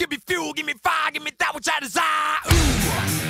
Give me fuel, give me fire, give me that which I desire. Ooh.